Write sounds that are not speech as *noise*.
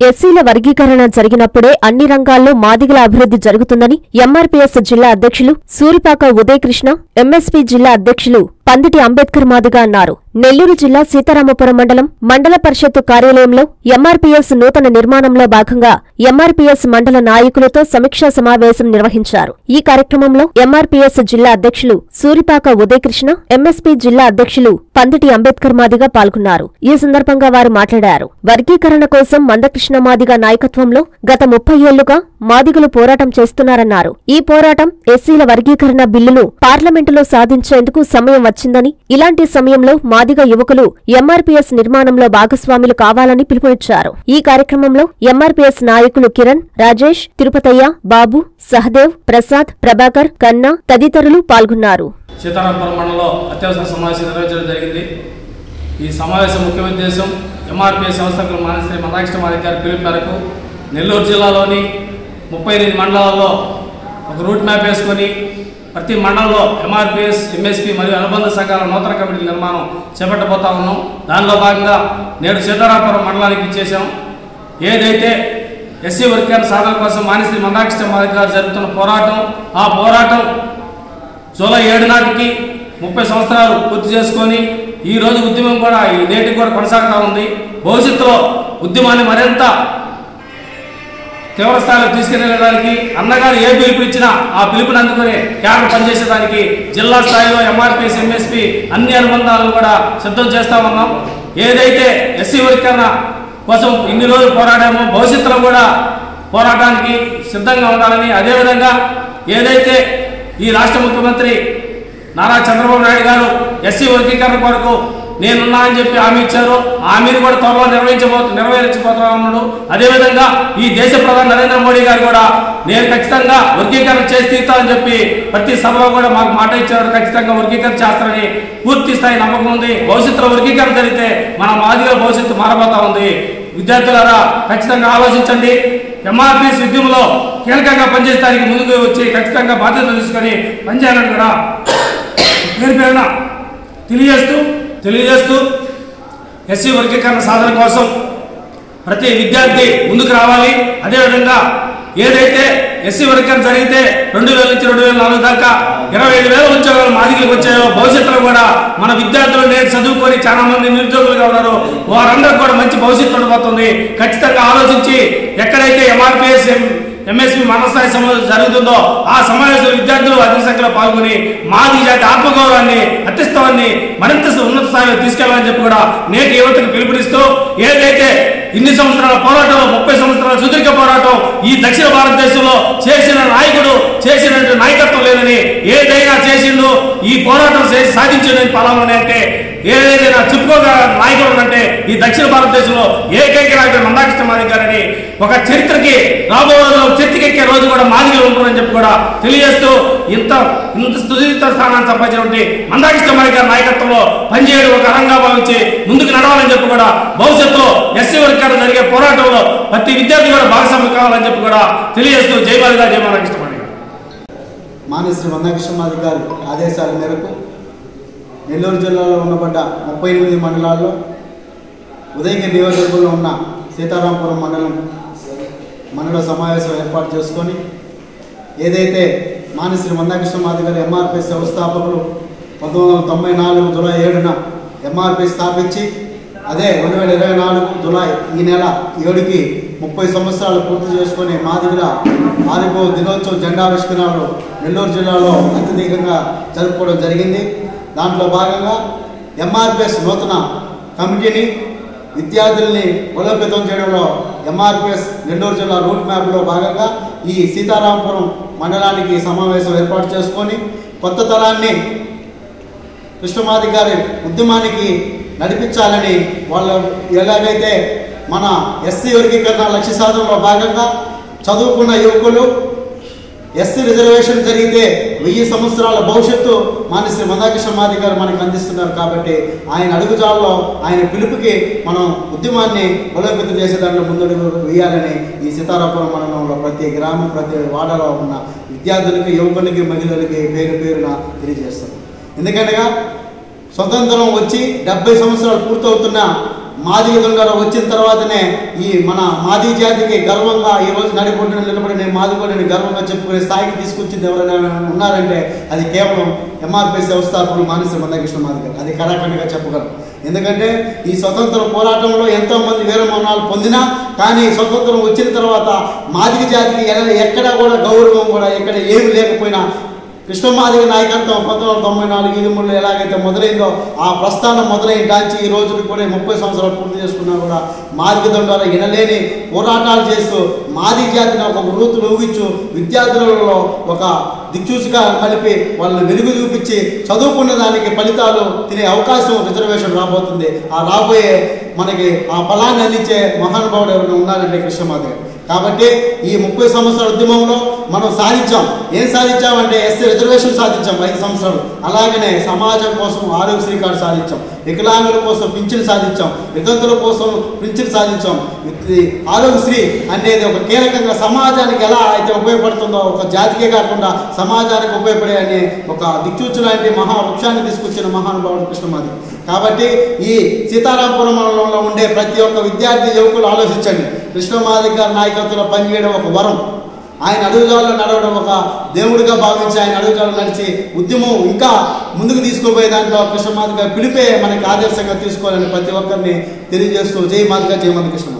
ఎస్సీల వర్గీకరణ జరిగినప్పుడే అన్ని రంగాల్లో మాదిగల అభివృద్ధి జరుగుతుందని ఎంఆర్పీఎస్ జిల్లా అధ్యక్షులు సూరిపాక ఉదయకృష్ణ ఎంఎస్పీ జిల్లా అధ్యక్షులు పందిటి అంబేద్కర్ మాదిగా అన్నారు. నెల్లూరు జిల్లా సీతారామపురం మండలం మండల పరిషత్తు కార్యాలయంలో ఎంఆర్పీఎస్ నూతన నిర్మాణంలో భాగంగా ఎంఆర్పీఎస్ మండల నాయకులతో సమీక్షా సమావేశం నిర్వహించారు. ఈ కార్యక్రమంలో ఎంఆర్పీఎస్ జిల్లా అధ్యక్షులు సూరిపాక ఉదయకృష్ణ ఎంఎస్పీ జిల్లా అధ్యక్షులు పందిటి అంబేద్కర్ మాదిగా పాల్గొన్నారు. ఈ సందర్భంగా వారు మాట్లాడారు. వర్గీకరణ కోసం మందకృష్ణ మాదిగా నాయకత్వంలో గత ముప్పై ఏళ్ళుగా మాదిగలు పోరాటం చేస్తున్నారన్నారు. ఈ పోరాటం ఎస్సీల వర్గీకరణ బిల్లును పార్లమెంటులో సాధించేందుకు సమయం వచ్చిందని ఇలాంటి సమయంలో మాదిగ యువకులు ఎంఆర్పీఎస్ నిర్మాణంలో భాగస్వాములు కావాలని పిలుపునిచ్చారు. ఈ కార్యక్రమంలో ఎంఆర్పీఎస్ నాయకులు కిరణ్ రాజేష్ తిరుపతయ్య బాబు సహదేవ్ ప్రసాద్ ప్రభాకర్ కన్నా తదితరులు పాల్గొన్నారు. సీతారామపురం మండలంలో అత్యవసర సమావేశం నిర్వహించడం జరిగింది. ఈ సమావేశం ముఖ్య ఉద్దేశం ఎంఆర్పీఎస్ సంస్థకులు మానశ్రీ మందాకృష్ణ మాదిక్ గారి పిలుపు మేరకు నెల్లూరు జిల్లాలోని ముప్పై ఎనిమిది మండలాల్లో ఒక రూట్ మ్యాప్ వేసుకొని ప్రతి మండలంలో ఎంఆర్పిఎస్ ఎంఎస్పి మరియు అనుబంధ సంఘాల నూతన కమిటీల నిర్మాణం చేపట్టబోతా ఉన్నాం. దానిలో భాగంగా నేడు సీతారాపురం మండలానికి ఇచ్చేసాం ఏదైతే ఎస్సీ వర్గాల సాధన కోసం మానశ్రీ మందాకృష్ణ మాదిక్ గారు జరుగుతున్న పోరాటం ఆ పోరాటం జూలై ఏడు నాటికి ముప్పై సంవత్సరాలు పూర్తి చేసుకొని ఈ రోజు ఉద్యమం కూడా ఈ నేటికి కూడా కొనసాగుతూ ఉంది. భవిష్యత్తులో ఉద్యమాన్ని మరింత తీవ్ర స్థాయిలో అన్నగారు ఏ పిలుపు ఇచ్చినా ఆ పిలుపుని అందుకుని క్యాడర్ పనిచేసేదానికి జిల్లా స్థాయిలో ఎంఆర్పిఎస్ ఎంఎస్పి అన్ని అనుబంధాలను కూడా సిద్ధం చేస్తా ఉన్నాం. ఏదైతే ఎస్సీ వర్గీకరణ కోసం ఇన్ని రోజులు పోరాడామో భవిష్యత్తులో కూడా పోరాటానికి సిద్ధంగా ఉండాలని అదేవిధంగా ఏదైతే ఈ రాష్ట్ర ముఖ్యమంత్రి నారా చంద్రబాబు నాయుడు గారు ఎస్సీ వర్గీకరణ కొరకు నేనున్నా అని చెప్పి హామీ ఇచ్చారు. ఆ హామీని కూడా త్వరలో నిర్వహించబో నెరవేర్చబోతా ఉన్నాడు అదేవిధంగా ఈ దేశ ప్రధాని నరేంద్ర మోడీ గారు కూడా నేను ఖచ్చితంగా వర్గీకరణ చేసి అని చెప్పి ప్రతి సభలో కూడా మాకు మాట ఇచ్చారు. ఖచ్చితంగా వర్గీకరణ చేస్తారని పూర్తి స్థాయి నమ్మకం ఉంది. భవిష్యత్తులో వర్గీకరణ జరిగితే మన మాదిగల భవిష్యత్తు మారబోతా ఉంది. విద్యార్థులారా ఖచ్చితంగా ఆలోచించండి. ఎంఆర్పీఎస్ ఉద్యమంలో కీలకంగా పనిచేయడానికి ముందుకు వచ్చి ఖచ్చితంగా బాధ్యత తీసుకొని పనిచేయాలని కూడా *coughs* పేరు పేరున తెలియజేస్తూ తెలియజేస్తూ ఎస్సీ వర్గీకరణ సాధన కోసం ప్రతి విద్యార్థి ముందుకు రావాలి. అదేవిధంగా ఏదైతే ఎస్సీ వర్గీకరణ జరిగితే రెండు వేల నుంచి రెండు వేల నాలుగు దాకా ఇరవై ఐదు వేల ఉద్యోగాలు మాదిగలకు వచ్చాయో భవిష్యత్తులో కూడా మన విద్యార్థులు నేను చదువుకొని చాలా మంది నిరుద్యోగులుగా ఉన్నారు. వారందరూ కూడా మంచి భవిష్యత్తు ఉండబోతుంది. ఖచ్చితంగా ఆలోచించి ఎక్కడైతే ఎంఆర్పిఎస్ ఎంఎస్పీ మనస్థాయి సమావేశం జరుగుతుందో ఆ సమావేశంలో విద్యార్థులు అధిక సంఖ్యలో పాల్గొని మాది జాతి ఆత్మగౌరవాన్ని అత్యస్తవాన్ని మరింత ఉన్నత స్థాయిలో తీసుకెళ్ళాలని చెప్పి కూడా నేటి యువతకు పిలుపునిస్తూ ఏదైతే ఇన్ని సంవత్సరాల పోరాటం ముప్పై సంవత్సరాల సుదీర్ఘ పోరాటం ఈ దక్షిణ భారతదేశంలో చేసిన నాయకుడు చేసిన నాయకత్వం లేదని ఏదైనా చేసిండు ఈ పోరాటం చేసి సాధించిందని పలామని అంటే ఏదైనా చెప్పుకోగా నాయకుడు అంటే ఈ దక్షిణ భారతదేశంలో ఏకైక నాయకుడు మందాకృష్ణ మాదిక్ గారని ఒక చరిత్రకి రాబో చరిత్రకెక్కే రోజు కూడా మాదిగలు ఉంటుందని చెప్పి కూడా తెలియజేస్తూ ఇంత ఇంత సుదీర్ఘ స్థానాన్ని సంపాదించినటువంటి మందాకృష్ణ మాదిక్ గారి నాయకత్వంలో పనిచేయడం ఒక అరంగా భావించి కావాలని చెప్పి కూడా భవిష్యత్తులో ఎస్సీ వర్గాలు జరిగే పోరాటంలో ప్రతి విద్యార్థి కూడా భాగస్వామి కావాలని చెప్పి కూడా తెలియజేస్తూ జయమాలిగా జయ మందాకృష్ణ మాదిక్ గారు మానేశ్వరి ఆదేశాల మేరకు నెల్లూరు జిల్లాలో ఉన్నబడ్డ ముప్పై ఎనిమిది మండలాల్లో ఉదయగిరి నియోజకవర్గంలో ఉన్న సీతారాంపురం మండలం మండల సమావేశం ఏర్పాటు చేసుకొని ఏదైతే మానేశ్వరి మందాకృష్ణమాది గారి ఎంఆర్పి వ్యవస్థాపకులు పంతొమ్మిది వందల తొంభై నాలుగు జులై ఏడున ఎంఆర్పి స్థాపించి అదే రెండు వేల ఇరవై నాలుగు జులై ఈ నెల ఏడుకి ముప్పై సంవత్సరాలు పూర్తి చేసుకుని మాదిగల ఆరిపో దినోత్సవ జెండావిష్కరణలు నెల్లూరు జిల్లాలో అత్యధికంగా జరుపుకోవడం జరిగింది. దాంట్లో భాగంగా ఎంఆర్పిఎస్ నూతన కమిటీని విద్యార్థుల్ని బలోపేతం చేయడంలో ఎంఆర్పిఎస్ నెల్లూరు జిల్లా రూట్ మ్యాప్లో భాగంగా ఈ సీతారాంపురం మండలానికి సమావేశం ఏర్పాటు చేసుకొని కొత్త తరాన్ని కృష్ణమాది గారి ఉద్యమానికి నడిపించాలని వాళ్ళు ఎలాగైతే మన ఎస్సీ వర్గీకరణ లక్ష్య సాధనలో భాగంగా చదువుకున్న యువకులు ఎస్సీ రిజర్వేషన్ జరిగితే వెయ్యి సంవత్సరాల భవిష్యత్తు మానసి మందాకృష్ణ మాది గారు మనకు అందిస్తున్నారు కాబట్టి ఆయన అడుగుజాల్లో ఆయన పిలుపుకి మనం ఉద్యమాన్ని బలోపేతం చేసే దాంట్లో ముందడుగు వేయాలని ఈ సీతారాపురం మండలంలో ప్రతి గ్రామం ప్రతి వాడలో ఉన్న విద్యార్థులకి యువకులకి మహిళలకి పేరు పేరున తెలియజేస్తాం ఎందుకనగా స్వతంత్రం వచ్చి డెబ్బై సంవత్సరాలు పూర్తవుతున్న మాదిగ దొంగలు వచ్చిన తర్వాతనే ఈ మన మాది జాతికి గర్వంగా ఈ రోజు నిలబడి నేను మాదిగోడని గర్వంగా చెప్పుకునే స్థాయికి తీసుకొచ్చింది ఎవరైనా ఉన్నారంటే అది కేవలం ఎంఆర్పీ వ్యవస్థాపకులు మానస మందకృష్ణ మాదిగ. అది కరాఖండిగా చెప్పగలం. ఎందుకంటే ఈ స్వతంత్ర పోరాటంలో ఎంతో మంది వీరమరణాలు పొందినా కానీ స్వతంత్రం వచ్చిన తర్వాత మాదిక జాతికి ఎక్కడ ఎక్కడా కూడా గౌరవం కూడా ఎక్కడ ఏమి లేకపోయినా కృష్ణమాదిగ నాయకత్వం పంతొమ్మిది వందల తొంభై నాలుగు ఇది మూడు ఎలాగైతే మొదలైందో ఆ ప్రస్థానం మొదలైన దాచి ఈ రోజుకి కూడా ముప్పై సంవత్సరాలు పూర్తి చేసుకున్నా కూడా మాదిగ దొంగలు ఎనలేని పోరాటాలు చేస్తూ మాది జాతిని ఒక వృత్తులు ఊగించు విద్యార్థులలో ఒక దిక్చూసిగా కలిపి వాళ్ళని వెలుగు చూపించి చదువుకున్న దానికి ఫలితాలు తినే అవకాశం రిజర్వేషన్ రాబోతుంది. ఆ రాబోయే మనకి ఆ ఫలాన్ని అందించే మహానుభావుడు ఎవరైనా ఉన్నారంటే కృష్ణమాదిగ కాబట్టి ఈ ముప్పై సంవత్సరాల ఉద్యమంలో మనం సాధించాం. ఏం సాధించామంటే ఎస్సీ రిజర్వేషన్ సాధించాం ఐదు సంవత్సరాలు. అలాగనే సమాజం కోసం ఆరోగ్యశ్రీ కార్డు సాధించాం. వికలాంగుల కోసం పింఛన్ సాధించాం వితంతుల కోసం పింఛన్ సాధించాం. ఆరోగ్యశ్రీ అనేది ఒక కీలకంగా సమాజానికి ఎలా అయితే ఉపయోగపడుతుందో ఒక జాతికే కాకుండా సమాజానికి ఉపయోగపడే అనే ఒక దిక్చూచు లాంటి మహా వృక్షాన్ని తీసుకొచ్చిన మహానుభావుడు కృష్ణమాది. కాబట్టి ఈ సీతారాంపురం మండలంలో ఉండే ప్రతి ఒక్క విద్యార్థి యువకులు ఆలోచించండి. కృష్ణమాది గారి నాయకత్వంలో పనిచేయడం ఒక వరం. ఆయన అడుగుజాల్లో నడవడం ఒక దేవుడిగా భావించి ఆయన అడుగుజాలు నడిచి ఉద్యమం ఇంకా ముందుకు తీసుకుపోయే దాంట్లో కృష్ణమాది గారి పిలిపే మనకి ఆదర్శంగా తీసుకోవాలని ప్రతి ఒక్కరిని తెలియజేస్తూ జై మాదిగా జై మాది.